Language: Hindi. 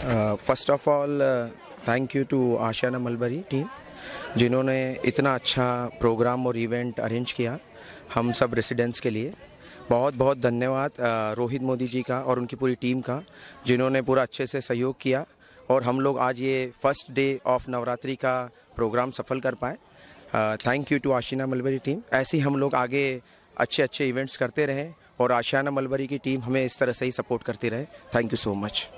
First of all thank you to Ashiana Mulberry team जिन्होंने इतना अच्छा प्रोग्राम और इवेंट अरेंज किया हम सब रेसिडेंट्स के लिए। बहुत बहुत धन्यवाद uh, रोहित मोदी जी का और उनकी पूरी टीम का, जिन्होंने पूरा अच्छे से सहयोग किया और हम लोग आज ये फ़र्स्ट डे ऑफ़ नवरात्रि का प्रोग्राम सफल कर पाए। Thank you to Ashina Mulberry team ऐसे ही हम लोग आगे अच्छे अच्छे इवेंट्स करते रहें और आशियाना मलबरी की टीम हमें इस तरह से ही सपोर्ट करती रहे। Thank you so much